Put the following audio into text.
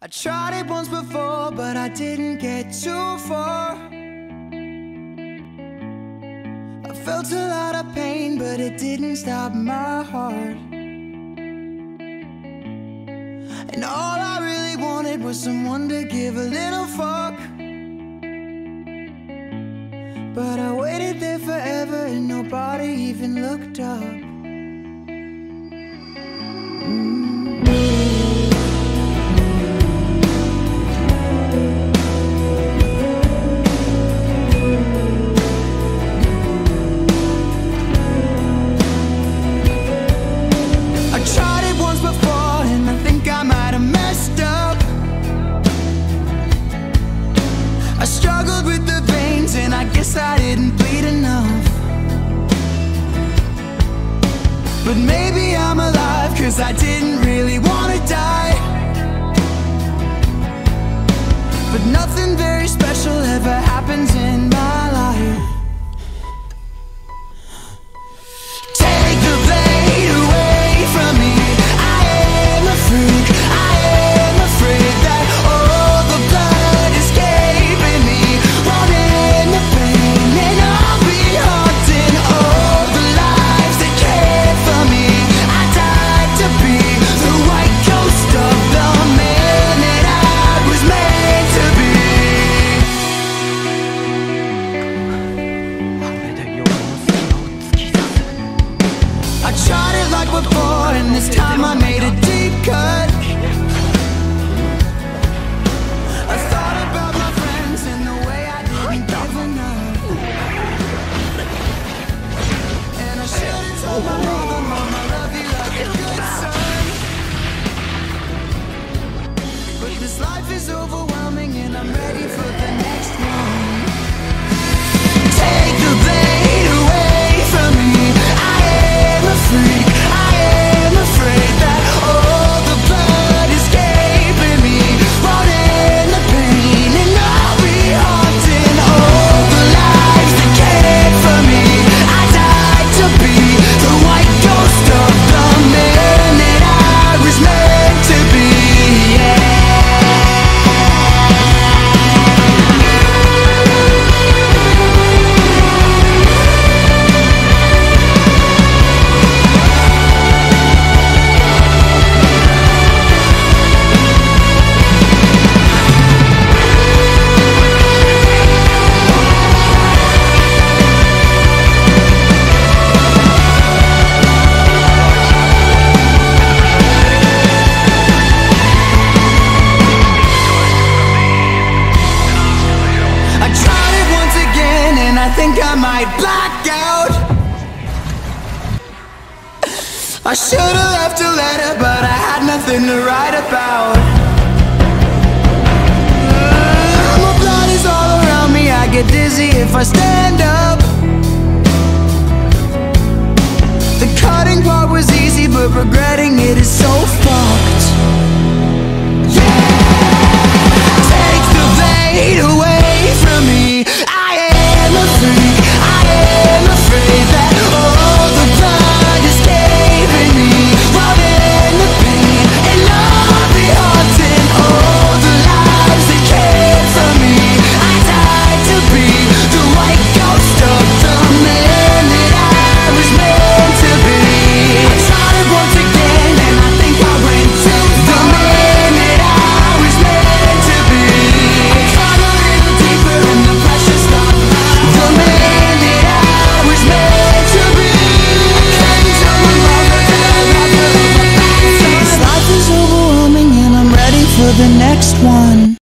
I tried it once before, but I didn't get too far. I felt a lot of pain, but it didn't stop my heart. And all I really wanted was someone to give a little fuck. But I waited there forever and nobody even looked up. I struggled with the veins and I guess I didn't bleed enough. But maybe I'm alive cause I didn't But This life is overwhelming and I'm ready for the next one. think I might black out. I should've left a letter, but I had nothing to write about. My blood is all around me, I get dizzy if I stand up. The cutting part was easy, but regretting it is so far.